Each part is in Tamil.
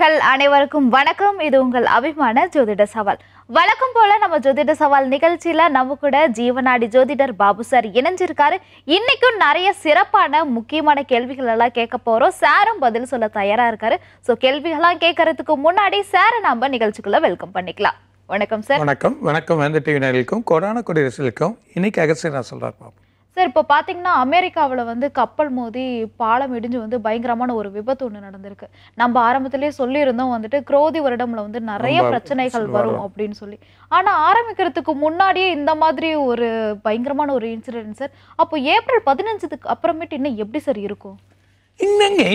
நேயர்கள் அனைவருக்கும் வணக்கம். இது உங்கள் அபிமான ஜோதிட சவால். வழக்கம் போல நம்ம ஜோதிட சவால் நிகழ்ச்சியில நம்ம கூட ஜீவநாடி ஜோதிடர் பாபு சார் இணைஞ்சிருக்காரு. இன்னைக்கும் நிறைய சிறப்பான முக்கியமான கேள்விகள் எல்லாம் கேட்க போறோம். சாரும் பதில் சொல்ல தயாரா இருக்காரு. ஸோ கேள்விகள்லாம் கேட்கறதுக்கு முன்னாடி சாரை நம்ம நிகழ்ச்சிக்குள்ள வெல்கம் பண்ணிக்கலாம். வணக்கம் சார். வணக்கம். வணக்கம். வேந்த டிவி நேர்களுக்கும் கொரோனா குடியரசுக்கும் இன்னைக்கு அகசியம் நான் சொல்றாரு பாப்போம் சார் இப்போ பார்த்தீங்கன்னா அமெரிக்காவில் வந்து கப்பல் மோதி பாலம் இடிஞ்சு வந்து பயங்கரமான ஒரு விபத்து ஒன்று நடந்திருக்கு. நம்ம ஆரம்பத்திலேயே சொல்லியிருந்தோம் வந்துட்டு குரோதி வருடம்ல வந்து நிறைய பிரச்சனைகள் வரும். அப்படின்னு சொல்லி. ஆனா ஆரம்பிக்கிறதுக்கு முன்னாடியே இந்த மாதிரி ஒரு பயங்கரமான ஒரு இன்சிடென்ட் சார். அப்போ ஏப்ரல் பதினஞ்சுக்கு அப்புறமேட்டு இன்னும் எப்படி சார் இருக்கும்? நீங்கள்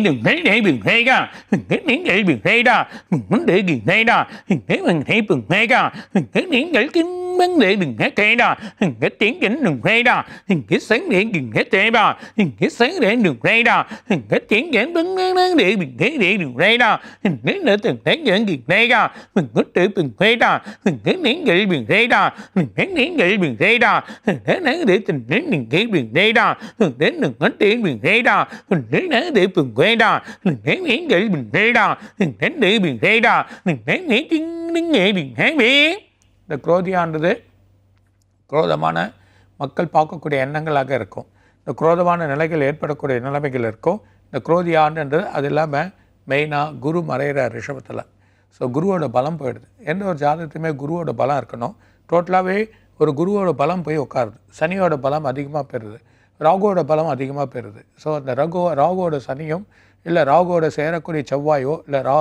vấn đề đừng hết thế đó đừng hết tiếng kính đừng thế đó đừng hết sáng điện đừng hết thế đó đừng hết sáng điện đừng thế đó đừng hết tiếng kính đừng đừng đừng điện đừng thế điện đừng thế đó đừng hết nữa từng thế điện đừng thế đó đừng hết tự từng thế đó đừng hết tiếng kính đừng thế đó đừng hết tiếng kính đừng thế đó đừng hết nữa để tình kính đừng thế đừng thế đó đừng đến đừng hết điện đừng thế đó đừng hết nữa để từng thế đó đừng hết tiếng kính đừng thế đó đừng hết để đừng thế đó đừng hết nghĩa tiếng đừng nghĩa đừng hết biết இந்த குரோதியானது குரோதமான மக்கள் பார்க்கக்கூடிய எண்ணங்களாக இருக்கும். இந்த குரோதமான நிலைகள் ஏற்படக்கூடிய நிலைமைகள் இருக்கும். இந்த குரோதியான்றது அது இல்லாமல் மெயினாக குரு மறைகிற ரிஷபத்தில். ஸோ குருவோட பலம் போயிடுது. எந்த ஒரு ஜாதகத்துமே குருவோட பலம் இருக்கணும். டோட்டலாகவே ஒரு குருவோட பலம் போய் உட்காருது. சனியோட பலம் அதிகமாக பெறுது. ராகுவோட பலம் அதிகமாக பெறுது. ஸோ அந்த ரகு ராகுவோட சனியும் இல்லை ராகுவோட சேரக்கூடிய செவ்வாயோ இல்லை ரா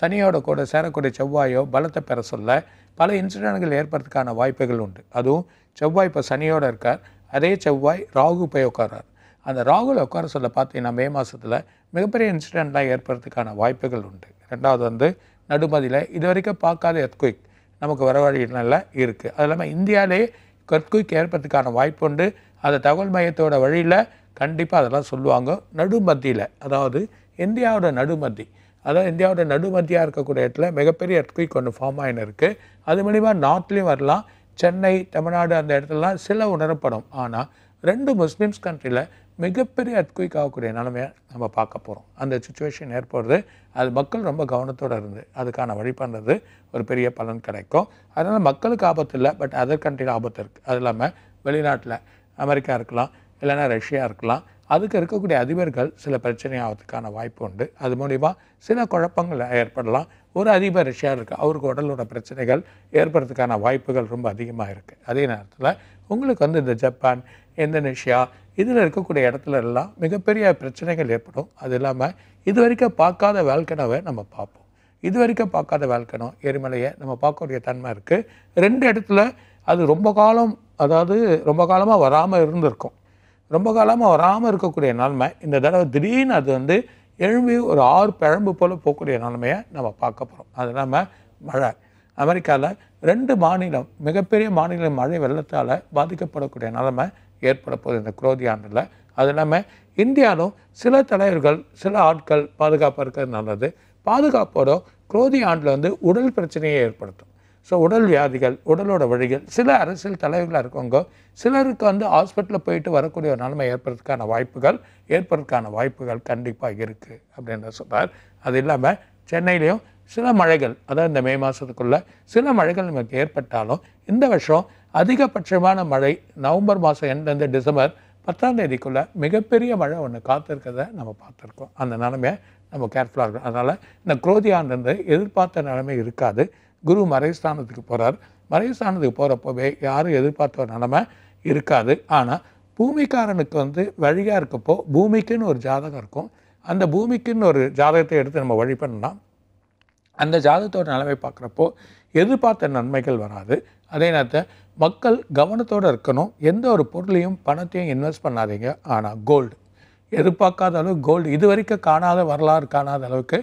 சனியோட கூட சேரக்கூடிய செவ்வாயோ பலத்தை பெற சொல்ல பல இன்சிடென்ட்கள் ஏற்படுறதுக்கான வாய்ப்புகள் உண்டு. அதுவும் செவ்வாய் இப்போ சனியோட இருக்கார். அதே செவ்வாய் ராகு போய் உட்காரார் அந்த ராகுல உட்கார சொல்ல பார்த்தீங்கன்னா மே மாதத்தில் மிகப்பெரிய இன்சிடெண்ட்லாம் ஏற்படுறதுக்கான வாய்ப்புகள் உண்டு. ரெண்டாவது வந்து நடுமதியில் இது வரைக்கும் பார்க்காத எர்த்குயிக் நமக்கு வர வழியில இருக்குது அது இல்லாமல் இந்தியாவிலே எர்த்குயிக் ஏற்படுறதுக்கான வாய்ப்பு உண்டு. அந்த தகவல் மையத்தோட வழியில் கண்டிப்பாக அதெல்லாம் சொல்லுவாங்க. நடுமத்தியில் அதாவது இந்தியாவோட நடுமத்தி அதாவது இந்தியாவோட நடுமத்தியாக இருக்கக்கூடிய இடத்துல மிகப்பெரிய எர்த்குயிக் ஒன்று ஃபார்ம் ஆகின்னு இருக்குது அது மூலிமா நார்த்லேயும் வரலாம். சென்னை தமிழ்நாடு அந்த இடத்துலலாம் சில உணரப்படும். ஆனால் ரெண்டு முஸ்லீம்ஸ் கண்ட்ரியில் மிகப்பெரிய எர்த்குயிக் ஆகக்கூடிய நிலைமையை நம்ம பார்க்க போகிறோம் அந்த சுச்சுவேஷன் ஏற்படுறது அது மக்கள் ரொம்ப கவனத்தோடு இருந்து அதுக்கான வழி பண்ணுறது ஒரு பெரிய பலன் கிடைக்கும். அதனால் மக்களுக்கு ஆபத்து இல்லை பட் அதர் கண்ட்ரியில் ஆபத்து இருக்குது அது இல்லாமல் வெளிநாட்டில் அமெரிக்கா இருக்கலாம் இல்லைன்னா ரஷ்யா இருக்கலாம். அதுக்கு இருக்கக்கூடிய அதிபர்கள் சில பிரச்சனை ஆகிறதுக்கான வாய்ப்பு உண்டு. அது மூலிமா சில குழப்பங்கள் ஏற்படலாம். ஒரு அதிபர் ரஷ்யா இருக்குது அவருக்கு உடலோட பிரச்சனைகள் ஏற்படுறதுக்கான வாய்ப்புகள் ரொம்ப அதிகமாக இருக்குது அதே நேரத்தில் உங்களுக்கு வந்து இந்த ஜப்பான் இந்தோனேஷியா இதில் இருக்கக்கூடிய இடத்துல எல்லாம் மிகப்பெரிய பிரச்சனைகள் ஏற்படும். அது இல்லாமல் இது வரைக்கும் பார்க்காத வேல்கனவை நம்ம பார்ப்போம். இது வரைக்கும் பார்க்காத வேல்கனம் எரிமலையை நம்ம பார்க்கக்கூடிய தன்மை இருக்குது ரெண்டு இடத்துல அது ரொம்ப காலம் அதாவது ரொம்ப காலமாக வராமல் இருந்திருக்கும். ரொம்ப காலமாக வராமல் இருக்கக்கூடிய நிலைமை இந்த தடவை திடீர்னு அது வந்து எழும்பி ஒரு ஆறு பிழம்பு போல் போகக்கூடிய நிலைமையை நம்ம பார்க்க போகிறோம் அது இல்லாமல் மழை. அமெரிக்காவில் ரெண்டு மாநிலம் மிகப்பெரிய மாநில மழை வெள்ளத்தால் பாதிக்கப்படக்கூடிய நிலைமை ஏற்பட போகுது இந்த குரோதி ஆண்டில் அது இல்லாமல் இந்தியாவிலும் சில தலைவர்கள் சில ஆட்கள் பாதுகாப்பாக இருக்கிறது நல்லது. பாதுகாப்போட குரோதி ஆண்டில் வந்து உடல் பிரச்சனையை ஏற்படுத்தும். ஸோ உடல் வியாதிகள் உடலோட வழிகள் சில அரசியல் தலைவர்களாக இருக்கவங்க சிலருக்கு வந்து ஹாஸ்பிட்டலில் போயிட்டு வரக்கூடிய ஒரு நிலைமை ஏற்படுறதுக்கான வாய்ப்புகள் ஏற்படுறதுக்கான வாய்ப்புகள் கண்டிப்பாக இருக்குது அப்படின்னு சொல்கிறார் அது இல்லாமல் சென்னையிலையும் சில மழைகள் அதாவது இந்த மே மாதத்துக்குள்ளே சில மழைகள் நமக்கு ஏற்பட்டாலும் இந்த வருஷம் அதிகபட்சமான மழை நவம்பர் மாதம் எண்ட்லேருந்து டிசம்பர் பத்தாம் தேதிக்குள்ளே மிகப்பெரிய மழை ஒன்று காத்திருக்கிறத நம்ம பார்த்துருக்கோம். அந்த நிலைமையை நம்ம கேர்ஃபுல்லாக இருக்கணும். அதனால் இந்த குரோதி எதிர்பார்த்த நிலைமை இருக்காது. குரு மறைஸ்தானத்துக்கு போகிறார் மறைஸ்தானத்துக்கு போகிறப்பவே யாரும் எதிர்பார்த்த ஒரு நிலைமை இருக்காது. ஆனால் பூமிக்காரனுக்கு வந்து வழியாக இருக்கப்போ பூமிக்குன்னு ஒரு ஜாதகம் இருக்கும். அந்த பூமிக்குன்னு ஒரு ஜாதகத்தை எடுத்து நம்ம வழி பண்ணோம்னா அந்த ஜாதகத்தோட நிலைமை பார்க்குறப்போ எதிர்பார்த்த நன்மைகள் வராது. அதே நேரத்தில் மக்கள் கவனத்தோடு இருக்கணும். எந்த ஒரு பொருளையும் பணத்தையும் இன்வெஸ்ட் பண்ணாதீங்க. ஆனால் கோல்டு. எதிர்பார்க்காத அளவு கோல்டு. இது வரைக்கும் காணாத வரலாறு காணாத அளவுக்கு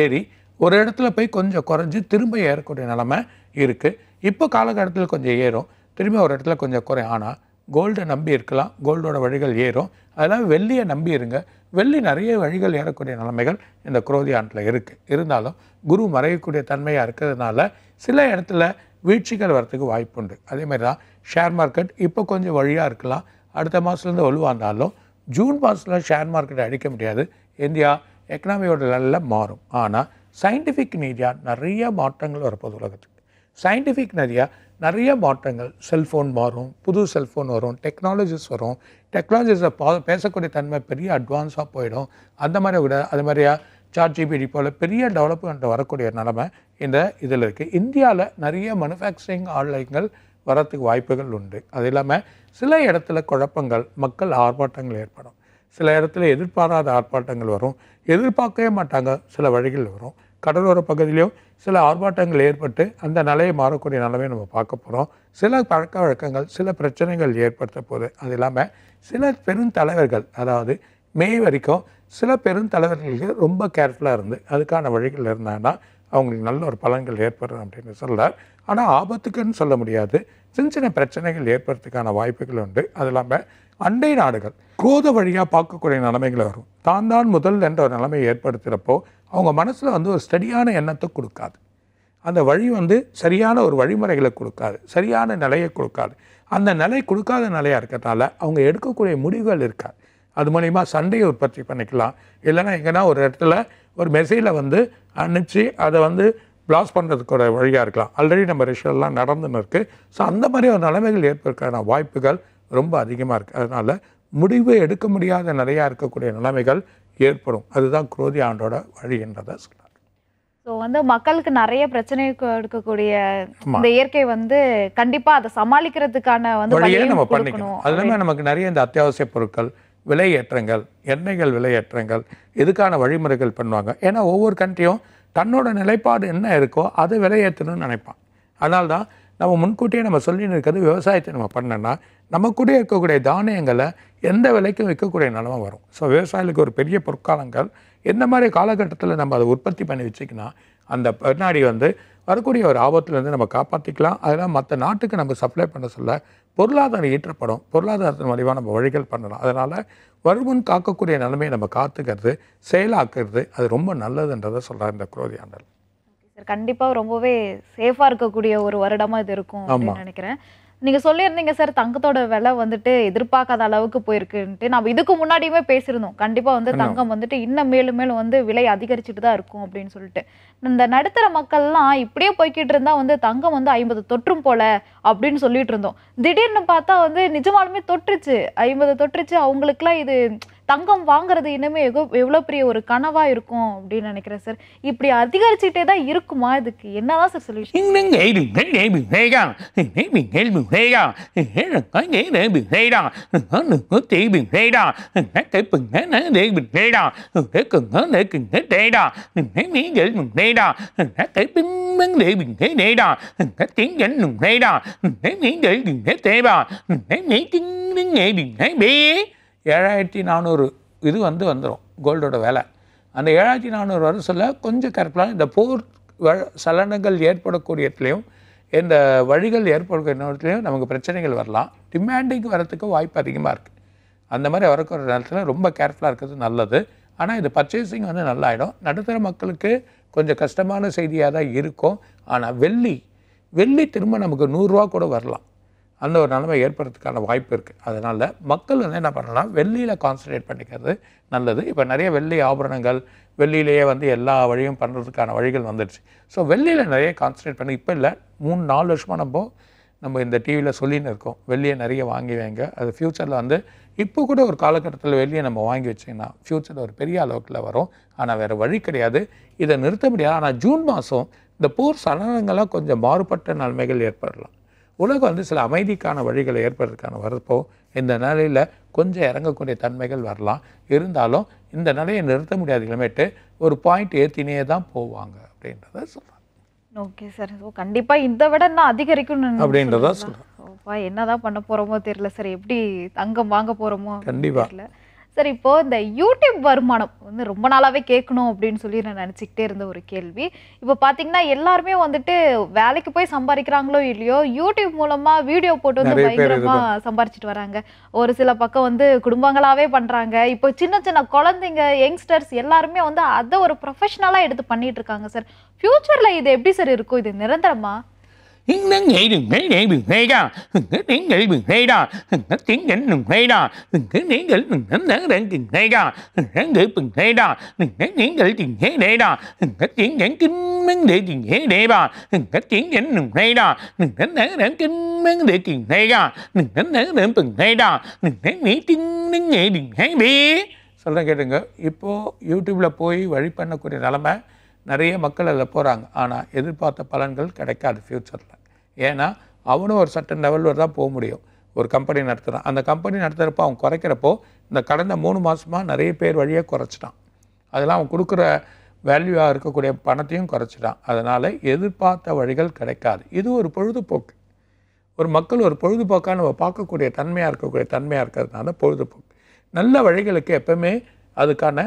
ஏறி ஒரு இடத்துல போய் கொஞ்சம் குறைஞ்சி திரும்ப ஏறக்கூடிய நிலமை இருக்குது இப்போ காலகட்டத்தில் கொஞ்சம் ஏறும். திரும்பி ஒரு இடத்துல கொஞ்சம் குறையும் ஆனால் கோல்டை நம்பி இருக்கலாம். கோல்டோட வழிகள் ஏறும். அதெல்லாம் வெள்ளியை நம்பி இருங்க. வெள்ளி நிறைய வழிகள் ஏறக்கூடிய நிலைமைகள் இந்த குரோதி ஆண்டில் இருக்குது இருந்தாலும் குரு மறையக்கூடிய தன்மையாக இருக்கிறதுனால சில இடத்துல வீழ்ச்சிகள் வரத்துக்கு வாய்ப்பு உண்டு. அதேமாதிரி தான் ஷேர் மார்க்கெட் இப்போ கொஞ்சம் வழியாக இருக்கலாம். அடுத்த மாதத்துலேருந்து வலுவாந்தாலும் ஜூன் மாதத்தில் ஷேர் மார்க்கெட்டை அடிக்க முடியாது. இந்தியா எக்கனாமியோட லெவலில் மாறும். ஆனால் சயின்டிஃபிக் ரீதியாக நிறைய மாற்றங்கள் வரப்போகுது உலகத்துக்கு. சயின்டிஃபிக் ரீதியாக நிறைய மாற்றங்கள். செல்ஃபோன் மாறும் புது செல்ஃபோன் வரும் டெக்னாலஜிஸ் வரும். டெக்னாலஜிஸை பா பேசக்கூடிய தன்மை பெரிய அட்வான்ஸாக போயிடும். அந்த மாதிரி விட அது மாதிரியா சாட் ஜிபிடி போல் பெரிய டெவலப்மெண்ட் வரக்கூடிய நிலமை இந்த இதில் இருக்குது இந்தியாவில் நிறைய மனுஃபேக்சரிங் ஆலயங்கள் வரத்துக்கு வாய்ப்புகள் உண்டு. அது இல்லாமல் சில இடத்துல குழப்பங்கள் மக்கள் ஆர்ப்பாட்டங்கள் ஏற்படும். சில இடத்துல எதிர்பாராத ஆர்ப்பாட்டங்கள் வரும் எதிர்பார்க்கவே மாட்டாங்க சில வழிகள் வரும். கடலோர பகுதியிலையும் சில ஆர்ப்பாட்டங்கள் ஏற்பட்டு அந்த நிலையை மாறக்கூடிய நிலைமையை நம்ம பார்க்க போகிறோம் சில பழக்க வழக்கங்கள் சில பிரச்சனைகள் ஏற்படுத்த போது அது இல்லாமல் சில பெருந்தலைவர்கள் அதாவது மே வரைக்கும் சில பெருந்தலைவர்களுக்கு ரொம்ப கேர்ஃபுல்லாக இருந்து அதுக்கான வழிகள் இருந்தாங்கன்னா அவங்களுக்கு நல்ல ஒரு பலன்கள் ஏற்படும் அப்படின்னு சொல்கிறார் ஆனால் ஆபத்துக்குன்னு சொல்ல முடியாது. சின்ன சின்ன பிரச்சனைகள் ஏற்படுறதுக்கான வாய்ப்புகள் உண்டு. அது இல்லாமல் அண்டை நாடுகள் குரோத வழியாக பார்க்கக்கூடிய நிலைமைகள் வரும். தான் தான் முதல் என்ற ஒரு நிலைமையை ஏற்படுத்துகிறப்போ அவங்க மனசில் வந்து ஒரு ஸ்டடியான எண்ணத்தை கொடுக்காது. அந்த வழி வந்து சரியான ஒரு வழிமுறைகளை கொடுக்காது. சரியான நிலையை கொடுக்காது. அந்த நிலை கொடுக்காத நிலையாக இருக்கிறதுனால அவங்க எடுக்கக்கூடிய முடிவுகள் இருக்காது. அது மூலிமா சண்டையை உற்பத்தி பண்ணிக்கலாம். இல்லைன்னா எங்கன்னா ஒரு இடத்துல ஒரு மெசேஜில் வந்து அனுப்பிச்சு அதை வந்து பிளாஸ் பண்ணுறதுக்கு ஒரு வழியாக இருக்கலாம். ஆல்ரெடி நம்ம ரஷ்யெல்லாம் நடந்துன்னு இருக்குது ஸோ அந்த மாதிரி ஒரு நிலைமைகள் ஏற்படுறதுக்கான வாய்ப்புகள் ரொம்ப அதிகமாக இருக்குது அதனால் முடிவு எடுக்க முடியாத நிலையாக இருக்கக்கூடிய நிலைமைகள் ஏற்படும். அதுதான் குரோதி ஆண்டோட வழி என்றதை சொல்கிறார் ஸோ வந்து மக்களுக்கு நிறைய பிரச்சனை கொடுக்கக்கூடிய. இந்த இயற்கை வந்து கண்டிப்பா அதை சமாளிக்கிறதுக்கான வந்து வழியை நம்ம பண்ணிக்கணும். அது இல்லாமல் நமக்கு நிறைய இந்த அத்தியாவசிய பொருட்கள் விலையேற்றங்கள் எண்ணெய்கள் விலையேற்றங்கள் இதுக்கான வழிமுறைகள் பண்ணுவாங்க. ஏன்னா ஒவ்வொரு கண்ட்ரியும் தன்னோட நிலைப்பாடு என்ன இருக்கோ அதை விலையேற்றணும்னு நினைப்பான் அதனால தான் நம்ம முன்கூட்டியே நம்ம சொல்லின்னு இருக்கிறது விவசாயத்தை நம்ம பண்ணோன்னா நம்ம கூட இருக்கக்கூடிய தானியங்களை எந்த விலைக்கும் விற்கக்கூடிய நிலமை வரும். ஸோ விவசாயிகளுக்கு ஒரு பெரிய பொற்காலங்கள். எந்த மாதிரி காலகட்டத்தில் நம்ம அதை உற்பத்தி பண்ணி வச்சுக்கினா அந்த பின்னாடி வந்து வரக்கூடிய ஒரு ஆபத்துலேருந்து நம்ம காப்பாற்றிக்கலாம் அதெல்லாம் மற்ற நாட்டுக்கு நம்ம சப்ளை பண்ண சொல்ல பொருளாதாரம் ஈற்றப்படும். பொருளாதாரத்தின் வழிவாக நம்ம வழிகள் பண்ணலாம். அதனால் வருமுன் காக்கக்கூடிய நிலைமையை நம்ம காத்துக்கிறது செயலாக்குறது அது ரொம்ப நல்லதுன்றதை சொல்கிறார் இந்த குரோதியாண்டல் ஆண்டல் சார் கண்டிப்பா ரொம்பவே சேஃபா இருக்கக்கூடிய ஒரு வருடமா இது இருக்கும் அப்படின்னு நினைக்கிறேன். நீங்க சொல்லியிருந்தீங்க சார் தங்கத்தோட விலை வந்துட்டு எதிர்பார்க்காத அளவுக்கு போயிருக்குன்ட்டு. நம்ம இதுக்கு முன்னாடியுமே பேசியிருந்தோம். கண்டிப்பா வந்து தங்கம் வந்துட்டு இன்னும் மேலும் மேலும் வந்து விலை அதிகரிச்சுட்டு தான் இருக்கும் அப்படின்னு சொல்லிட்டு. இந்த நடுத்தர மக்கள்லாம் இப்படியே போய்கிட்டு இருந்தா வந்து தங்கம் வந்து ஐம்பது தொற்றும் போல அப்படின்னு சொல்லிட்டு இருந்தோம். திடீர்னு பார்த்தா வந்து நிஜமாலுமே தொற்றுச்சு. ஐம்பது தொற்றுச்சு. அவங்களுக்குலாம் இது தங்கம் வாங்குறது இன்னுமே எவ்வளோ எவ்வளோ பெரிய ஒரு கனவா இருக்கும் அப்படின்னு நினைக்கிறேன் சார் இப்படி அதிகரிச்சுட்டே தான் இருக்குமா இதுக்கு என்னதான் சார் சொல்யூஷன் தேவா ஏழாயிரத்தி நானூறு இது வந்து வந்துடும் கோல்டோட விலை. அந்த ஏழாயிரத்தி நானூறு வர சொல்ல கொஞ்சம் கரெக்டாக இந்த போர் வ- சலனங்கள் இடத்துலையும் இந்த வழிகள் ஏற்படக்கூடிய நேரத்துலையும் நமக்கு பிரச்சனைகள் வரலாம். டிமாண்டிங் வரத்துக்கு வாய்ப்பு அதிகமாக இருக்குது அந்த மாதிரி வரக்கூடிய நேரத்தில் ரொம்ப கேர்ஃபுல்லாக இருக்கிறது நல்லது. ஆனால் இது பர்ச்சேசிங் வந்து நல்லாயிடும். நடுத்தர மக்களுக்கு கொஞ்சம் கஷ்டமான செய்தியாக தான் இருக்கும். ஆனால் வெள்ளி வெள்ளி திரும்ப நமக்கு நூறுரூவா கூட வரலாம். அந்த ஒரு நிலைமை ஏற்படுறதுக்கான வாய்ப்பு இருக்குது அதனால் மக்கள் வந்து என்ன பண்ணலாம்? வெள்ளியில் கான்சன்ட்ரேட் பண்ணிக்கிறது நல்லது. இப்போ நிறைய வெள்ளி ஆபரணங்கள் வெள்ளியிலேயே வந்து எல்லா வழியும் பண்ணுறதுக்கான வழிகள் வந்துடுச்சு. ஸோ வெள்ளியில் நிறைய கான்சன்ட்ரேட் பண்ணி இப்போ இல்லை மூணு நாலு வருஷமாக நம்ம நம்ம இந்த டிவியில் சொல்லின்னு இருக்கோம். வெள்ளியை நிறைய வாங்கி வைங்க. அது ஃப்யூச்சரில் வந்து இப்போ கூட ஒரு காலகட்டத்தில் வெளியே நம்ம வாங்கி வச்சிங்கன்னா ஃப்யூச்சரில் ஒரு பெரிய அளவுக்குள்ள வரும். ஆனால் வேறு வழி கிடையாது. இதை நிறுத்த முடியாது. ஆனால் ஜூன் மாதம் இந்த போர் சலனங்களாக கொஞ்சம் மாறுபட்ட நன்மைகள் ஏற்படலாம். உலகம் வந்து சில அமைதிக்கான வழிகளை ஏற்படுறதுக்கான வரப்போ இந்த நிலையில் கொஞ்சம் இறங்கக்கூடிய தன்மைகள் வரலாம். இருந்தாலும் இந்த நிலையை நிறுத்த முடியாத நிலைமைட்டு ஒரு பாயிண்ட் ஏற்றினே தான் போவாங்க அப்படின்றத சொல்கிறாங்க ஓகே சார் ஸோ கண்டிப்பா இதை விட இன்னும் அதிகரிக்கும்னு அப்படின்றதா? ஓப்பா என்னதான் பண்ண போறோமோ தெரியல சார் எப்படி தங்கம் வாங்க போறோமோ கண்டிப்பா. சார் இப்போ இந்த யூடியூப் வருமானம் வந்து ரொம்ப நாளாவே கேட்கணும் அப்படின்னு சொல்லி நான் நினச்சிக்கிட்டே இருந்த ஒரு கேள்வி. இப்போ பார்த்தீங்கன்னா எல்லாருமே வந்துட்டு வேலைக்கு போய் சம்பாதிக்கிறாங்களோ இல்லையோ யூடியூப் மூலமா வீடியோ போட்டு வந்து நிறைய பேர் பயங்கரமா சம்பாரிச்சிட்டு வராங்க. ஒரு சில பக்கம் வந்து குடும்பங்களாவே பண்றாங்க. இப்போ சின்ன சின்ன குழந்தைங்க யங்ஸ்டர்ஸ் எல்லாருமே வந்து அதை ஒரு ப்ரொஃபஷனலா எடுத்து பண்ணிட்டு இருக்காங்க சார். ஃபியூச்சர்ல இது எப்படி சார் இருக்கும்? இது நிரந்தரமா இன்னும் ஏதும் đừng ஹேடா நீங்கள் ஹேடா cái ஹேடா நீங்கள் kinh ஹேடா để ஹேடா நீங்கள் ra ஹேடா cái கிண்மங் தேதிங் ஹேடேவா திங்கள் ra நரங்கு cái ஹேடா நரம்பு đến நீ đừng ஏதிங் ஹேபே சொல்ல கேட்டுங்க. இப்போது யூடியூப்பில் போய் வழி பண்ணக்கூடிய நிலமை நிறைய மக்கள் அதில் போகிறாங்க ஆனால் எதிர்பார்த்த பலன்கள் கிடைக்காது ஃப்யூச்சரில் ஏன்னா அவனும் ஒரு சட்டன் லெவலில் தான் போக முடியும். ஒரு கம்பெனி நடத்துகிறான் அந்த கம்பெனி நடத்துகிறப்போ அவன் குறைக்கிறப்போ இந்த கடந்த மூணு மாதமாக நிறைய பேர் வழியாக குறைச்சிட்டான். அதெல்லாம் அவன் கொடுக்குற வேல்யூவாக இருக்கக்கூடிய பணத்தையும் குறைச்சிட்டான். அதனால் எதிர்பார்த்த வழிகள் கிடைக்காது. இது ஒரு பொழுதுபோக்கு. ஒரு மக்கள் ஒரு பொழுதுபோக்காக நம்ம பார்க்கக்கூடிய தன்மையாக இருக்கக்கூடிய தன்மையாக இருக்கிறதுனால பொழுதுபோக்கு. நல்ல வழிகளுக்கு எப்பவுமே அதுக்கான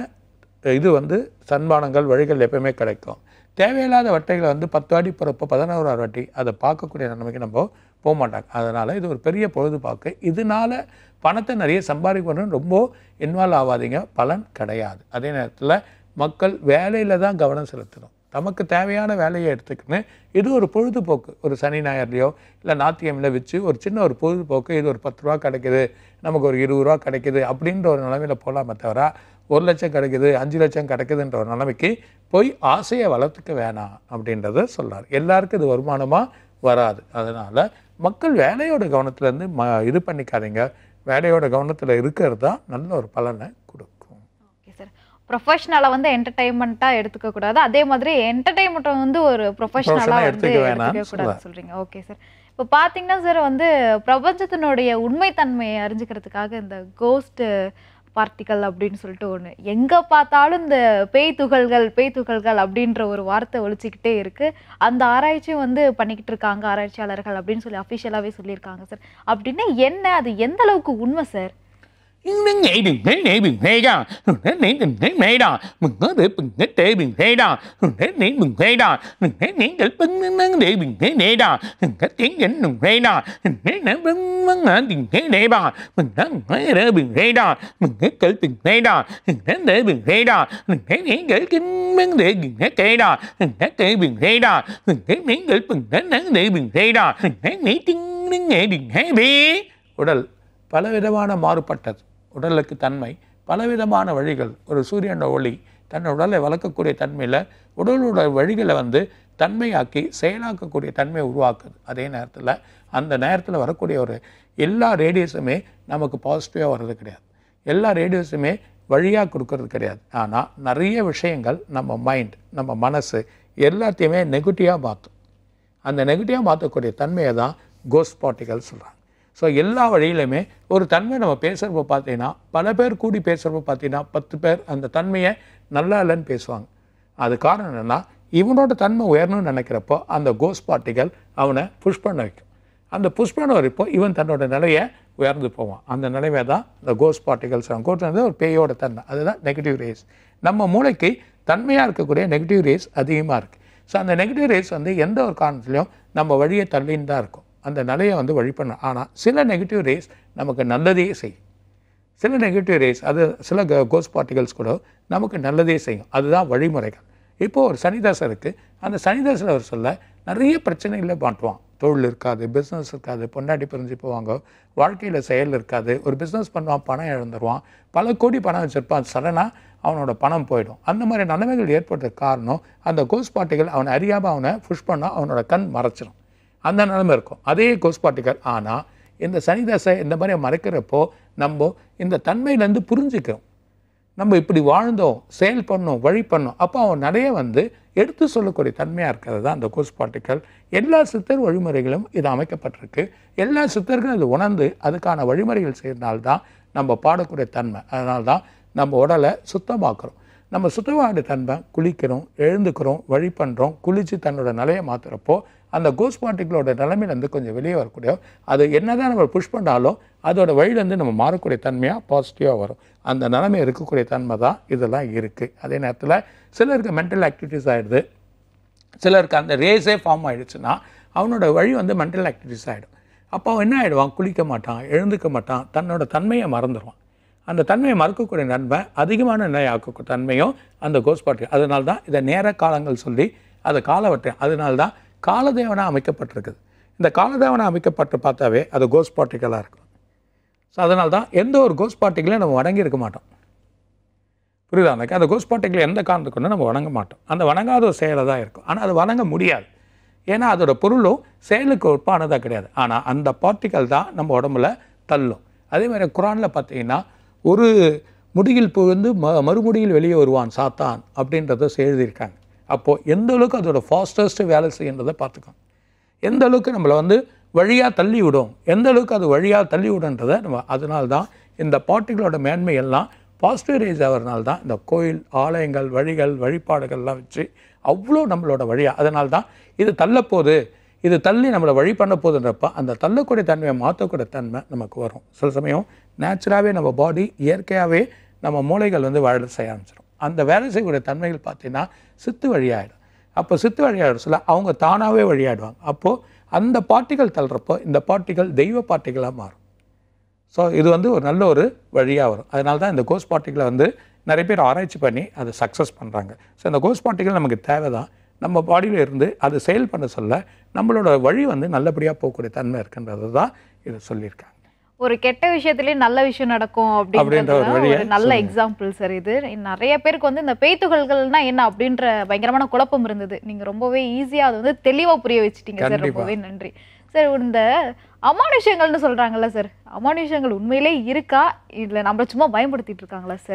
இது வந்து சன்மானங்கள் வழிகள் எப்பவுமே கிடைக்கும். தேவையில்லாத வட்டைகளை வந்து பத்து வாட்டி போகிறப்போ பதினோராறு வாட்டி அதை பார்க்கக்கூடிய நிலைமைக்கு நம்ம போக மாட்டாங்க. அதனால் இது ஒரு பெரிய பொழுதுபோக்கு. இதனால பணத்தை நிறைய சம்பாதிக்கணும்னு ரொம்ப இன்வால்வ் ஆகாதீங்க. பலன் கிடையாது. அதே நேரத்தில் மக்கள் வேலையில் தான் கவனம் செலுத்தணும். நமக்கு தேவையான வேலையை எடுத்துக்கின்னு இது ஒரு பொழுதுபோக்கு. ஒரு சனி ஞாயிறுலையோ இல்லை நாத்தியமில் வச்சு ஒரு சின்ன ஒரு பொழுதுபோக்கு. இது ஒரு பத்து ரூபா கிடைக்குது. நமக்கு ஒரு இருபது ரூபா கிடைக்குது அப்படின்ற ஒரு நிலைமையில் போகலாமே தவிர ஒரு லட்சம் கிடைக்குது அஞ்சு லட்சம் கிடைக்குதுன்ற ஒரு நிலைமைக்கு போய் ஆசையை வளர்த்துக்க வேணாம் அப்படின்றத சொல்றார். எல்லாருக்கும் இது வருமானமாக வராது. அதனால் மக்கள் வேலையோட கவனத்துலேருந்து ம இது பண்ணிக்காதீங்க. வேலையோட கவனத்தில் இருக்கிறது தான் நல்ல ஒரு பலனை கொடுக்கும். Okay sir. ப்ரொஃபஷனலை வந்து என்டர்டைன்மெண்ட்டாக எடுத்துக்க கூடாது. அதே மாதிரி என்டர்டைன்மெண்ட்டை வந்து ஒரு ப்ரொஃபஷனலாக எடுத்துக்க கூடாதுன்னு சொல்றீங்க. Okay sir. இப்போ பார்த்தீங்கன்னா சார் வந்து பிரபஞ்சத்தினுடைய உண்மைத்தன்மையை அறிஞ்சுக்கிறதுக்காக இந்த கோஸ்ட் பார்ட்டிக்கல் அப்படின்னு சொல்லிட்டு ஒன்று எங்கே பார்த்தாலும் இந்த பேய் துகள்கள் பேய் துகள்கள் அப்படின்ற ஒரு வார்த்தை ஒழிச்சிக்கிட்டே இருக்குது அந்த ஆராய்ச்சியும் வந்து பண்ணிக்கிட்டு இருக்காங்க ஆராய்ச்சியாளர்கள் அப்படின்னு சொல்லி அஃபிஷியலாகவே சொல்லியிருக்காங்க சார் அப்படின்னா என்ன? அது எந்த அளவுக்கு உண்மை சார் இன்னும் ஏதும் நெய்பும் ஹேடா நீங்கள் ஹேடா முங்கது புங்க தேபிங் ஹேடா நெய்பும் ஹேடா நீங்கள் பங்குனங் தேபிங் ஹேடா திங்கள் ஹேடா நம்பங்க திங்க ஹேடா முங்கங் ரபிங் ஹேடா முங்க கல்பிங் ஹேடா தேபிங் ஹேடா நீங்கள் கிண்மங் தேபிங் ஹேடா தேபிங் ஹேடா நீங்கள் பங்குனங் தேபிங் ஹேடா நீ திங் ஏதிங் ஹேபே உடல் பலவிதமான மாறுபட்டது உடலுக்கு தன்மை பலவிதமான வழிகள். ஒரு சூரியனோட ஒளி தன் உடலை வளர்க்கக்கூடிய தன்மையில் உடலோட வழிகளை வந்து தன்மையாக்கி செயலாக்கக்கூடிய தன்மையை உருவாக்குது. அதே நேரத்தில் அந்த நேரத்தில் வரக்கூடிய ஒரு எல்லா ரேடியஸுமே நமக்கு பாசிட்டிவாக வர்றது கிடையாது. எல்லா ரேடியஸுமே வழியாக கொடுக்கறது கிடையாது. ஆனால் நிறைய விஷயங்கள் நம்ம மைண்ட் நம்ம மனசு எல்லாத்தையுமே நெகட்டிவாக மாற்றும் அந்த நெகட்டிவாக மாற்றக்கூடிய தன்மையை தான் கோஸ்பாட்டிகள் பார்ட்டிகல் சொல்கிறாங்க ஸோ எல்லா வழியிலுமே ஒரு தன்மை நம்ம பேசுகிறப்ப பார்த்தீங்கன்னா பல பேர் கூடி பேசுகிறப்ப பார்த்தீங்கன்னா பத்து பேர் அந்த தன்மையை நல்லா இல்லைன்னு பேசுவாங்க. அது காரணம் என்னென்னா இவனோட தன்மை உயரணும்னு நினைக்கிறப்போ அந்த கோஸ் பார்ட்டிகள் அவனை புஷ் பண்ண வைக்கும். அந்த புஷ் பண்ண வரைப்போ இவன் தன்னோட நிலையை உயர்ந்து போவான். அந்த நிலைமை தான் இந்த கோஸ் பார்ட்டிகல்ஸ் கோஸ்ட் ஒரு பேயோட தன்மை. அதுதான் நெகட்டிவ் ரேஸ் நம்ம மூளைக்கு தன்மையாக இருக்கக்கூடிய நெகட்டிவ் ரேஸ் அதிகமாக இருக்குது ஸோ அந்த நெகட்டிவ் ரேஸ் வந்து எந்த ஒரு காரணத்துலையும் நம்ம வழியை தள்ளின்னு தான் இருக்கும். அந்த நிலையை வந்து வழி பண்ண ஆனால் சில நெகட்டிவ் ரேஸ் நமக்கு நல்லதே செய்யும். சில நெகட்டிவ் ரேஸ் அது சில கோஸ் பார்ட்டிகல்ஸ் கூட நமக்கு நல்லதே செய்யும். அதுதான் வழிமுறைகள். இப்போது ஒரு சனிதாசர் இருக்குது அந்த சனிதாசர் அவர் சொல்ல நிறைய பிரச்சனைகளை மாட்டுவான் தொழில் இருக்காது பிஸ்னஸ் இருக்காது பொண்டாட்டி பிரிஞ்சு போவாங்க வாழ்க்கையில் செயல் இருக்காது ஒரு பிஸ்னஸ் பண்ணுவான் பணம் இழந்துருவான் பல கோடி பணம் வச்சுருப்பான் சடனாக அவனோட பணம் போயிடும். அந்த மாதிரி நிலைமைகள் ஏற்படுற காரணம் அந்த கோஸ் பார்ட்டிகள் அவனை அறியாமல் அவனை புஷ் பண்ணால் அவனோட கண் மறைச்சிடும் அந்த நிலைமை இருக்கும். அதே கோஸ் பார்ட்டிக்கல் ஆனால் இந்த சனிதாசை இந்த மாதிரி மறைக்கிறப்போ நம்ம இந்த தன்மையிலேருந்து புரிஞ்சுக்கிறோம். நம்ம இப்படி வாழ்ந்தோம் செயல் பண்ணோம் வழி பண்ணோம் அப்போ அவன் நிறைய வந்து எடுத்து சொல்லக்கூடிய தன்மையாக இருக்கிறது தான் அந்த கோஸ் பார்ட்டிக்கல் எல்லா சித்தர் வழிமுறைகளும் இது அமைக்கப்பட்டிருக்கு. எல்லா சித்தர்களும் அது உணர்ந்து அதுக்கான வழிமுறைகள் செய்யறதுனால்தான் நம்ம பாடக்கூடிய தன்மை. அதனால்தான் நம்ம உடலை சுத்தமாக்குறோம். நம்ம சுத்தவாடு தன்மை குளிக்கிறோம் எழுந்துக்கிறோம் வழி பண்ணுறோம் குளித்து தன்னோட நிலையை மாற்றுறப்போ அந்த கோஸ் பார்ட்டிகளோட நிலைமையிலேருந்து கொஞ்சம் வெளியே வரக்கூடிய அது என்னதான் நம்ம புஷ் பண்ணாலும் அதோட வழியிலேருந்து நம்ம மாறக்கூடிய தன்மையாக பாசிட்டிவாக வரும். அந்த நிலைமை இருக்கக்கூடிய தன்மை தான் இதெல்லாம் இருக்குது அதே நேரத்தில் சிலருக்கு மென்டல் ஆக்டிவிட்டீஸ் ஆகிடுது சிலருக்கு அந்த ரேஸே ஃபார்ம் ஆகிடுச்சுன்னா அவனோட வழி வந்து மென்டல் ஆக்டிவிட்டீஸ் ஆகிடும் அப்போ அவன் என்ன ஆகிடுவான் குளிக்க மாட்டான் எழுந்துக்க மாட்டான் தன்னோட தன்மையை மறந்துடுவான் அந்த தன்மையை மறக்கக்கூடிய நன்மை அதிகமான நிலை ஆக்கக்கூடிய தன்மையும் அந்த கோஸ்பாட்டு அதனால தான் இதை நேர காலங்கள் சொல்லி அதை காலவற்றை அதனால தான் காலதேவனாக அமைக்கப்பட்டிருக்குது. இந்த காலதேவனாக அமைக்கப்பட்டு பார்த்தாவே அது கோஸ் பார்ட்டிக்கலாக இருக்கும். ஸோ அதனால தான் எந்த ஒரு கோஸ் பார்ட்டிக்கலையும் நம்ம வணங்கி இருக்க மாட்டோம். புரியுதா? எனக்கு அந்த கோஸ் பார்ட்டிக்கல் எந்த காரணத்துக்கு நம்ம வணங்க மாட்டோம். அந்த வணங்காத ஒரு செயலை தான் இருக்கும். ஆனால் அது வணங்க முடியாது. ஏன்னா அதோட பொருளும் செயலுக்கு ஒப்பானதாக கிடையாது. ஆனால் அந்த பார்ட்டிக்கல் தான் நம்ம உடம்புல தள்ளும். அதே மாதிரி குரானில் பார்த்தீங்கன்னா ஒரு முடியில் புகுந்து ம மறுமுடியில் வெளியே வருவான் சாத்தான் அப்படின்றத எழுதியிருக்காங்க. அப்போது எந்த அளவுக்கு அதோட ஃபாஸ்டஸ்ட்டு வேலை செய்யுன்றதை பார்த்துக்கோங்க எந்த அளவுக்கு நம்மளை வந்து வழியாக தள்ளி விடும் எந்த அளவுக்கு அது வழியாக தள்ளி விடுன்றதை நம்ம அதனால தான் இந்த பார்ட்டிகளோட மேன்மை எல்லாம் பாசிட்டிவ் ஆகிறதுனால தான் இந்த கோயில் ஆலயங்கள் வழிகள் வழிபாடுகள்லாம் வச்சு அவ்வளோ நம்மளோட வழியாக அதனால தான் இது தள்ளப்போகுது. இது தள்ளி நம்மளை வழி பண்ண போகுதுன்றப்ப அந்த தள்ளக்கூடிய தன்மையை மாற்றக்கூடிய தன்மை நமக்கு வரும். சில சமயம் நேச்சுராகவே நம்ம பாடி இயற்கையாகவே நம்ம மூளைகள் வந்து வேலை செய்ய ஆரம்பிச்சிடும் அந்த வேலை செய்யக்கூடிய தன்மைகள் பார்த்தீங்கன்னா சித்து வழியாயிடும் அப்போ சித்து வழியாயிட சொல்ல அவங்க தானாகவே வழியாடுவாங்க. அப்போது அந்த பார்ட்டிகள் தள்ளுறப்போ இந்த பார்ட்டிகள் தெய்வ பார்ட்டிகளாக மாறும். ஸோ இது வந்து ஒரு நல்ல ஒரு வழியாக வரும். அதனால தான் இந்த கோஸ் பார்ட்டிகளை வந்து நிறைய பேர் ஆராய்ச்சி பண்ணி அதை சக்ஸஸ் பண்ணுறாங்க ஸோ இந்த கோஸ் பார்ட்டிகள் நமக்கு தேவை தான் நம்ம பாடியில் இருந்து அது செயல் பண்ண சொல்ல நம்மளோட வழி வந்து நல்லபடியாக போகக்கூடிய தன்மை இருக்குன்றது தான் இதை சொல்லியிருக்காங்க. ஒரு கெட்ட விஷயத்திலேயே நல்ல விஷயம் நடக்கும் அப்படின்ற அப்படின்றது ஒரு நல்ல எக்ஸாம்பிள் சார் இது. நிறைய பேருக்கு வந்து இந்த பேய்த்துகள்கள்னா என்ன அப்படின்ற பயங்கரமான குழப்பம் இருந்தது. நீங்க ரொம்பவே ஈஸியா அதை வந்து தெளிவா புரிய வச்சுட்டீங்க சார். ரொம்பவே நன்றி. சார் இந்த அமானுஷங்கள்னு சொல்றாங்கல்ல சார் அமானுஷங்கள் உண்மையிலே இருக்கா? இல்லை நம்ம சும்மா பயன்படுத்திட்டு இருக்காங்களா சார்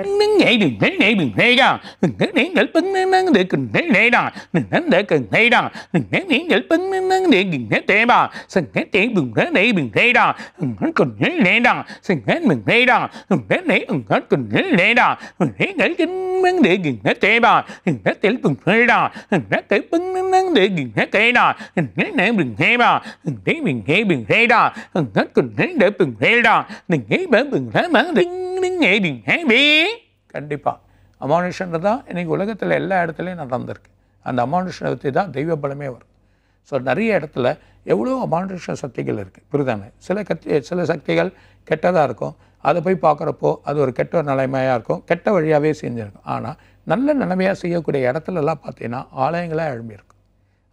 நீங்கள் நீங்கள் thằng சங்க தேபும் தேபும் để từng நேடா சங்க நேடா வெண்ணை உங்கள் கொண்டில் நேடா நீங்கள் கிண்மங் தேகிங்க தேவா கண்டிப்பாக அமானுஷன்றது தான் இன்றைக்கி உலகத்தில் எல்லா இடத்துலையும் நடந்திருக்கு அந்த அமானுஷனை பற்றி தான் தெய்வ பலமே வரும். ஸோ நிறைய இடத்துல எவ்வளோ அமானுஷ சக்திகள் இருக்குது புரிதானே சில கத்தி சில சக்திகள் கெட்டதாக இருக்கும். அதை போய் பார்க்குறப்போ அது ஒரு கெட்ட நிலைமையாக இருக்கும். கெட்ட வழியாகவே செஞ்சுருக்கும். ஆனால் நல்ல நிலைமையாக செய்யக்கூடிய இடத்துலலாம் பார்த்தீங்கன்னா ஆலயங்களாக எழும்பியிருக்கும்.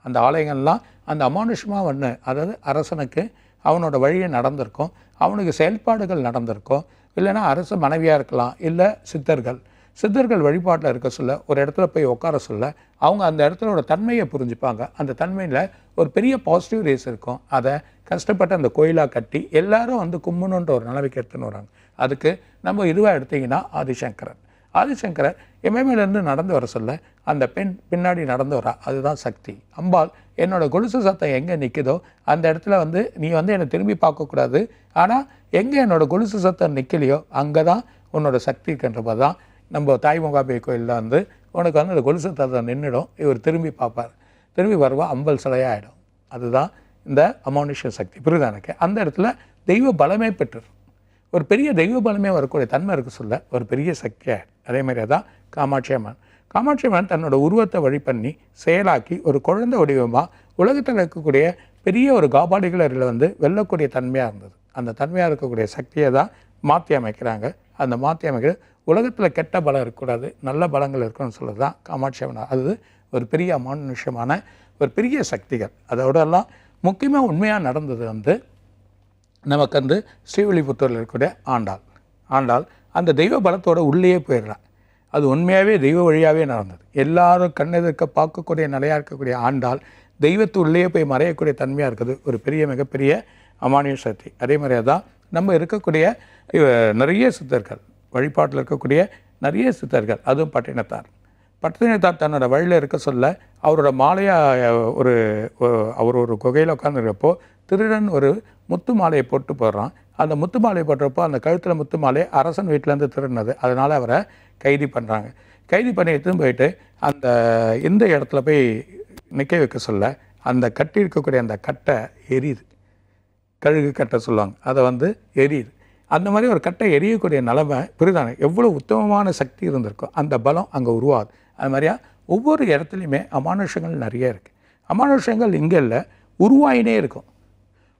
அந்த ஆலயங்கள்லாம் அந்த அமானுஷமாக ஒன்று அதாவது அரசனுக்கு அவனோட வழியை நடந்திருக்கும். அவனுக்கு செயல்பாடுகள் நடந்திருக்கும். இல்லைன்னா அரசு மனைவியாக இருக்கலாம் இல்லை சித்தர்கள். சித்தர்கள் வழிபாட்டில் இருக்க சொல்ல ஒரு இடத்துல போய் உட்கார சொல்ல அவங்க அந்த இடத்துலோட தன்மையை புரிஞ்சுப்பாங்க. அந்த தன்மையில் ஒரு பெரிய பாசிட்டிவ் ரேஸ் இருக்கும். அதை கஷ்டப்பட்டு அந்த கோயிலாக கட்டி எல்லாரும் வந்து கும்பணுன்ற ஒரு நிலைமைக்கு எடுத்துன்னு வராங்க. அதுக்கு நம்ம இதுவாக எடுத்தீங்கன்னா ஆதிசங்கரன். ஆதிசங்கரர் இமயமேலேருந்து நடந்து வர சொல்ல அந்த பெண் பின்னாடி நடந்து வரா. அதுதான் சக்தி. அம்பாள் என்னோடய கொலுசு சத்தம் எங்கே நிற்குதோ அந்த இடத்துல வந்து நீ வந்து என்னை திரும்பி பார்க்கக்கூடாது. ஆனால் எங்கே என்னோடய கொலுசு சத்தம் நிற்கலையோ அங்கே தான் உன்னோட சக்தி இருக்கின்றப்ப தான் நம்ம தாய்முகாபி கோயிலில் வந்து உனக்கு வந்து அந்த கொலுசு சத்தம் நின்றுடும் இவர் திரும்பி பார்ப்பார். திரும்பி வருவா அம்பல் சிலையாயிடும். அதுதான் இந்த அமானுஷ்ய சக்தி. புரியுதா எனக்கு? அந்த இடத்துல தெய்வ பலமே பெற்று. ஒரு பெரிய தெய்வ பலமே வரக்கூடிய தன்மை இருக்க சொல்ல. ஒரு பெரிய சக்தியாக அதே மாதிரி தான் காமாட்சி அம்மன். காமாட்சியம்மன் தன்னோட உருவத்தை வழி பண்ணி செயலாக்கி ஒரு குழந்தை வடிவமாக உலகத்தில் இருக்கக்கூடிய பெரிய ஒரு காபாடிகளரில் வந்து வெல்லக்கூடிய தன்மையாக இருந்தது. அந்த தன்மையாக இருக்கக்கூடிய சக்தியை தான் மாற்றி அமைக்கிறாங்க. அந்த மாற்றி அமைக்கிற உலகத்தில் கெட்ட பலம் இருக்கக்கூடாது நல்ல பலங்கள் இருக்கணும்னு சொல்கிறது தான் காமாட்சி அம்மன் அது ஒரு பெரிய அமானுஷ்யமான ஒரு பெரிய சக்திகள். அதோடெல்லாம் முக்கியமாக உண்மையாக நடந்தது வந்து நமக்கு வந்து ஸ்ரீவில்லிபுத்தூரில் இருக்கக்கூடிய ஆண்டாள். ஆண்டாள் அந்த தெய்வ பலத்தோட உள்ளேயே போயிடுறான். அது உண்மையாகவே தெய்வ வழியாகவே நடந்தது. எல்லாரும் கண்ணெதிர்க்க பார்க்கக்கூடிய நிலையாக இருக்கக்கூடிய ஆண்டால் தெய்வத்து உள்ளேயே போய் மறையக்கூடிய தன்மையாக இருக்குது. ஒரு பெரிய மிகப்பெரிய அமானிய சக்தி. அதே மாதிரியே தான் நம்ம இருக்கக்கூடிய நிறைய சித்தர்கள் வழிபாட்டில் இருக்கக்கூடிய நிறைய சித்தர்கள் அதுவும் பட்டினத்தார். பட்டினத்தார் தன்னோட வழியில் இருக்க சொல்ல அவரோட மாலையாக ஒரு அவர் ஒரு குகையில் உட்காந்துருக்கப்போ திருடன் ஒரு முத்து மாலையை போட்டு போடுறான். அந்த முத்து மாலையை போடுறப்போ அந்த கழுத்தில் முத்து மாலை அரசன் வீட்டிலேருந்து திருடினது. அதனால் அவரை கைது பண்ணுறாங்க கைது பண்ணி எடுத்துன்னு போயிட்டு அந்த எந்த இடத்துல போய் நிற்க வைக்க சொல்ல அந்த கட்டி இருக்கக்கூடிய அந்த கட்டை எரியுது. கழுகு கட்டை சொல்லுவாங்க. அதை வந்து எரியுது. அந்த மாதிரி ஒரு கட்டை எரியக்கூடிய நிலமை புரிதானே எவ்வளோ உத்தமமான சக்தி இருந்திருக்கோ அந்த பலம் அங்கே உருவாகுது. அது மாதிரியா? ஒவ்வொரு இடத்துலையுமே அமானுஷங்கள் நிறைய இருக்குது அமானுஷங்கள் இங்கே இல்லை உருவாயினே இருக்கும்.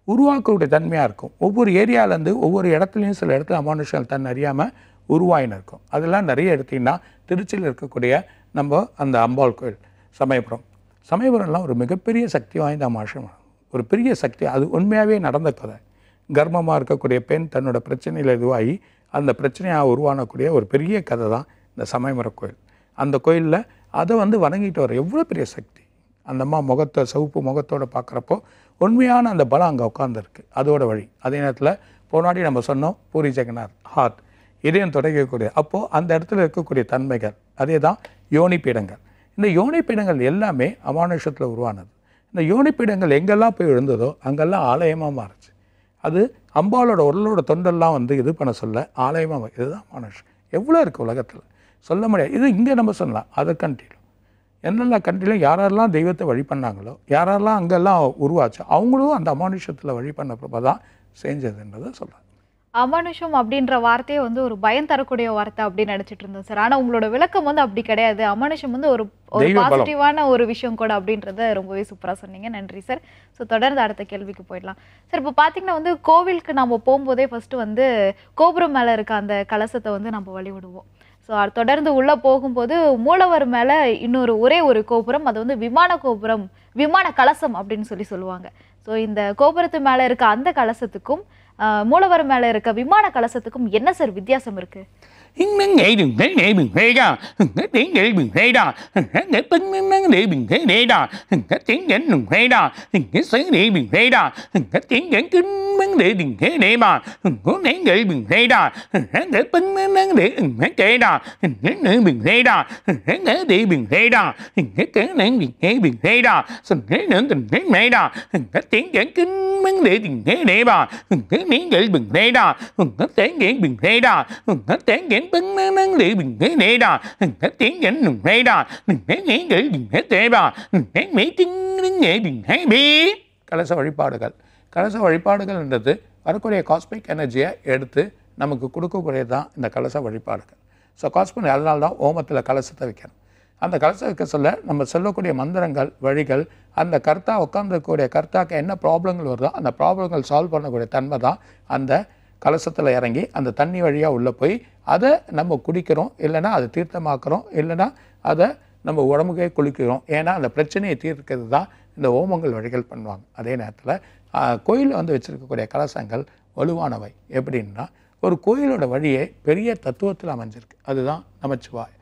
உருவாக்கக்கூடிய தன்மையாக இருக்கும். ஒவ்வொரு ஏரியாவிலேருந்து ஒவ்வொரு இடத்துலையும் சில இடத்துல அமானுஷங்கள் தன் அறியாமல் உருவாயின்னு இருக்கும் அதெல்லாம் நிறைய எடுத்திங்கன்னா திருச்சியில் இருக்கக்கூடிய நம்ம அந்த அம்பாள் கோயில் சமயபுரம். சமயபுரம்லாம் ஒரு மிகப்பெரிய சக்தி வாய்ந்த மாஷம் ஒரு பெரிய சக்தி. அது உண்மையாகவே நடந்த கதை. கர்ப்பமாக இருக்கக்கூடிய பெண் தன்னோட பிரச்சனையில் இதுவாகி அந்த பிரச்சனையாக உருவானக்கூடிய ஒரு பெரிய கதை தான் இந்த சமயபுர கோயில். அந்த கோயிலில் அதை வந்து வணங்கிட்டு வர எவ்வளோ பெரிய சக்தி. அந்த அம்மா முகத்தை சிவப்பு முகத்தோடு பார்க்குறப்போ உண்மையான அந்த பலம் அங்கே உட்காந்துருக்கு அதோட வழி. அதே நேரத்தில் போனாடி நம்ம சொன்னோம் பூரி ஜெகநாத் ஹார்ட் இதயம் தொடங்கக்கூடிய அப்போது அந்த இடத்துல இருக்கக்கூடிய தன்மைகள் அதே தான் யோனி பீடங்கள். இந்த யோனி பீடங்கள் எல்லாமே அமானுஷத்தில் உருவானது. இந்த யோனி பீடங்கள் எங்கெல்லாம் போய் விழுந்ததோ அங்கெல்லாம் ஆலயமாக மாறுச்சு. அது அம்பாலோட உடலோட தொண்டெல்லாம் வந்து இது பண்ண சொல்ல ஆலயமாக இதுதான் மனுஷன் எவ்வளோ இருக்குது உலகத்தில்? சொல்ல முடியாது. இது இங்கே நம்ம சொல்லலாம். அதை கண்டிலும். என்னெல்லாம் கண்ட்ரிலும் யாரெல்லாம் தெய்வத்தை வழி பண்ணாங்களோ யாரெல்லாம் அங்கெல்லாம் உருவாச்சோ அவங்களும் அந்த அமானுஷத்தில் வழி பண்ணப்போ தான் செஞ்சதுன்றதை சொல்கிறாங்க அமானுஷம் அப்படின்ற வார்த்தையே வந்து ஒரு பயம் தரக்கூடிய வார்த்தை அப்படின்னு நினைச்சிட்டு இருந்தோம் சார். ஆனா உங்களோட விளக்கம் வந்து அப்படி கிடையாது. அமானுஷம் வந்து ஒரு ஒரு. பாசிட்டிவான ஒரு விஷயம் கூட அப்படின்றத ரொம்பவே சூப்பரா சொன்னீங்க. நன்றி சார். ஸோ தொடர்ந்து அடுத்த கேள்விக்கு போயிடலாம். சார் இப்போ பார்த்தீங்கன்னா வந்து கோவிலுக்கு நம்ம போகும்போதே ஃபர்ஸ்ட் வந்து கோபுரம் மேலே இருக்க அந்த கலசத்தை வந்து நம்ம வழிவிடுவோம். ஸோ தொடர்ந்து உள்ளே போகும்போது மூலவர் மேலே இன்னொரு ஒரே ஒரு கோபுரம் அது வந்து விமான கோபுரம் விமான கலசம் அப்படின்னு சொல்லி சொல்லுவாங்க. ஸோ இந்த கோபுரத்து மேலே இருக்க அந்த கலசத்துக்கும் மூலவர் மேலே இருக்க விமான கலசத்துக்கும் என்ன சார் வித்தியாசம் இருக்கு இன்னும் ஏதும் நே bình thế ra tiếng để bình thế ra để bưng nâng để bình thế để ra tiếng đến đừng thế ra cái sấy để bình thế ra tiếng đến kinh bưng để bình thế để mà có nén để bình thế ra để bưng nâng để thế kể ra để nữ bình thế ra để để bình thế ra cái cái nén bình thế bình thế ra sân thế nữ tình thế mẹ ra cái tiếng đến kinh bưng để bình thế để mà cái nén để bình thế ra cái tiếng để bình thế ra cái tiếng đến bưng nâng để bình thế để ra cái tiếng đến đừng thế கலச வழிபாடுகள் கலச வழிபாடுகள்ன்றது வரக்கூடிய காஸ்மிக் எனர்ஜியை எடுத்து நமக்கு கொடுக்கக்கூடியது தான் இந்த கலச வழிபாடுகள். ஸோ காஸ்மிக் அதனால தான் ஓமத்தில் கலசத்தை வைக்கணும். அந்த கலசம் வைக்க சொல்ல நம்ம சொல்லக்கூடிய மந்திரங்கள் வழிகள் அந்த கர்த்தா உட்காந்துருக்கக்கூடிய கர்த்தாக்கு என்ன ப்ராப்ளங்கள் வருதோ அந்த ப்ராப்ளங்கள் சால்வ் பண்ணக்கூடிய தன்மை தான் அந்த கலசத்தில் இறங்கி அந்த தண்ணி வழியாக உள்ளே போய் அதை நம்ம குடிக்கிறோம். இல்லைன்னா அதை தீர்த்தமாக்குறோம். இல்லைன்னா அதை நம்ம உடம்புக்கே குளிக்கிறோம். ஏன்னா அந்த பிரச்சனையை தீர்க்கிறது தான் இந்த ஓமங்கள் வழிகள் பண்ணுவாங்க. அதே நேரத்தில் கோயிலில் வந்து வச்சுருக்கக்கூடிய கலசங்கள் வலுவானவை. எப்படின்னா ஒரு கோயிலோட வழியே பெரிய தத்துவத்தில் அமைஞ்சிருக்கு. அதுதான் நமச்சிவாய்.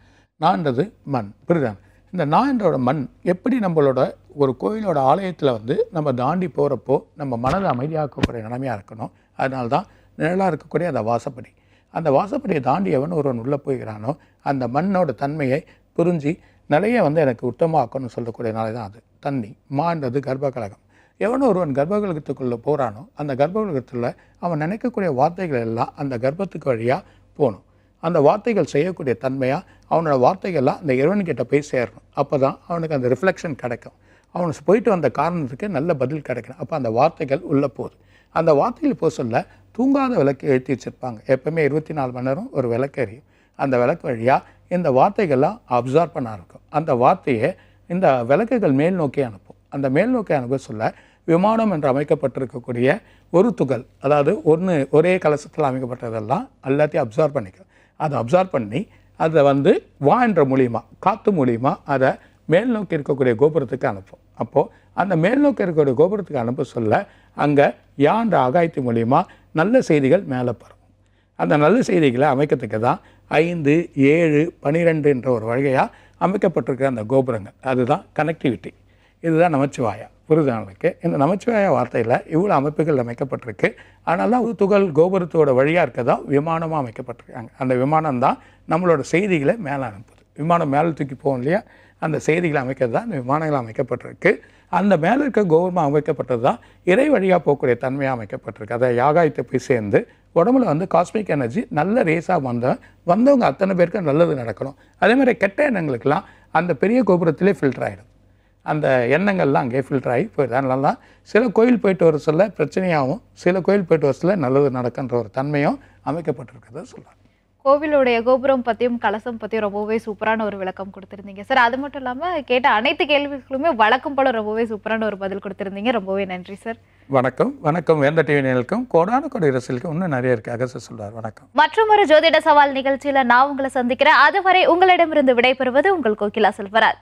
நான்றது மண். புரியுதா? இந்த நான்றோட மண் எப்படி நம்மளோட ஒரு கோயிலோட ஆலயத்தில் வந்து நம்ம தாண்டி போகிறப்போ நம்ம மனதை அமைதியாக்கக்கூடிய நிலைமையாக இருக்கணும். அதனால தான் நிழலாக இருக்கக்கூடிய அந்த வாசப்படி. அந்த வாசப்படியை தாண்டி எவன் ஒருவன் உள்ளே போய்கிறானோ அந்த மண்ணோட தன்மையை புரிஞ்சு நிலையை வந்து எனக்கு உத்தமாக்கணும்னு சொல்லக்கூடிய நாளை தான் அது. தண்ணி மான்றது கர்ப்பகலகம். எவனோ ஒருவன் கர்ப்பகலகத்துக்குள்ளே போகிறானோ அந்த கர்ப்பகலகத்தில் அவன் நினைக்கக்கூடிய வார்த்தைகள் எல்லாம் அந்த கர்ப்பத்துக்கு வழியாக போகணும். அந்த வார்த்தைகள் செய்யக்கூடிய தன்மையாக அவனோட வார்த்தைகள்லாம் அந்த இறைவன்கிட்ட போய் சேரணும். அப்போ தான் அவனுக்கு அந்த ரிஃப்ளெக்ஷன் கிடைக்கும். அவனுக்கு போயிட்டு வந்த காரணத்துக்கு நல்ல பதில் கிடைக்கணும். அப்போ அந்த வார்த்தைகள் உள்ளே போகுது. அந்த வார்த்தைகள் போக சொல்ல தூங்காத விளக்கு ஏற்றி வச்சுருப்பாங்க. எப்போவுமே இருபத்தி நாலு மணி நேரம் ஒரு விளக்கு எரியும் அந்த விளக்கு வழியாக இந்த வார்த்தைகள்லாம் அப்சார்ப் பண்ண இருக்கும் அந்த வார்த்தையை இந்த விளக்குகள் மேல் நோக்கி அனுப்பும். அந்த மேல் நோக்கி அனுப்ப சொல்ல விமானம் என்று அமைக்கப்பட்டிருக்கக்கூடிய ஒரு துகள் அதாவது ஒன்று ஒரே கலசத்தில் அமைக்கப்பட்டதெல்லாம் எல்லாத்தையும் அப்சார்ப் பண்ணிக்கும். அதை அப்சார்ப் பண்ணி அதை வந்து வா என்ற மூலியமா காற்று மூலியமா அதை மேல் நோக்கி இருக்கக்கூடிய கோபுரத்துக்கு அனுப்பும். அப்போது அந்த மேல் நோக்கி இருக்கக்கூடிய கோபுரத்துக்கு அனுப்ப சொல்ல அங்கே யான்ற ஆகாயத்து மூலியமாக நல்ல செய்திகள் மேலே பரவும். அந்த நல்ல செய்திகளை அமைக்கிறதுக்கு தான் ஐந்து ஏழு பனிரெண்டு என்ற ஒரு வகையாக அமைக்கப்பட்டிருக்கிற அந்த கோபுரங்கள். அதுதான் கனெக்டிவிட்டி இதுதான் நமச்சிவாயா. புரிதலுக்கு இந்த நமச்சிவாயா வார்த்தையில் இவ்வளோ அமைப்புகள் அமைக்கப்பட்டிருக்கு. அதனால ஒரு துகள் கோபுரத்தோட வழியாக இருக்கதா விமானமாக அமைக்கப்பட்டிருக்காங்க. அந்த விமானம் தான் நம்மளோட செய்திகளை மேலே அனுப்புது விமானம் மேலே தூக்கி போகும் இல்லையா? அந்த செய்திகளை அமைக்கிறது தான் இந்த விமானங்கள் அமைக்கப்பட்டிருக்கு. அந்த மேலே இருக்க கோபுரம் அமைக்கப்பட்டது தான் இறை வழியாக போகக்கூடிய தன்மையாக அமைக்கப்பட்டிருக்கு. அதை யாகாயத்தை போய் சேர்ந்து உடம்புல வந்து காஸ்மிக் எனர்ஜி நல்ல ரேஸாக வந்த வந்தவங்க அத்தனை பேருக்கு நல்லது நடக்கணும். அதே மாதிரி கெட்ட எண்ணங்களுக்கெல்லாம் அந்த பெரிய கோபுரத்திலே ஃபில்டர் ஆகிடும் அந்த எண்ணங்கள்லாம் அங்கே ஃபில்டர் ஆகி போயிடுது. அதனால சில கோயில் போயிட்டு வர சொல்ல பிரச்சனையாகவும் சில கோயில் போயிட்டு வர சொல்ல நல்லது நடக்குன்ற ஒரு தன்மையும் அமைக்கப்பட்டிருக்கிறத சொல்கிறாங்க கோவிலுடைய கோபுரம் பத்தியும் கலசம் பத்தியும் ரொம்பவே சூப்பரான ஒரு விளக்கம் கொடுத்திருந்தீங்க. சார் அது மட்டும் இல்லாம கேட்ட அனைத்து கேள்விகளுமே வழக்கம் போல ரொம்பவே சூப்பரான ஒரு பதில் கொடுத்திருந்தீங்க. ரொம்பவே நன்றி சார். வணக்கம். வணக்கம். வேந்த டிவி நேயர்களுக்கும் கோடான கொடை ரசிகளுக்கும் இன்னும் நிறைய இருக்குது அகச சொல்றார். வணக்கம். மற்றும் ஒரு ஜோதிட சவால் நிகழ்ச்சியில நான் உங்களை சந்திக்கிறேன். அதுவரை உங்களிடமிருந்து விடைபெறுவது உங்கள் கோகிலா செல்வராஜ்.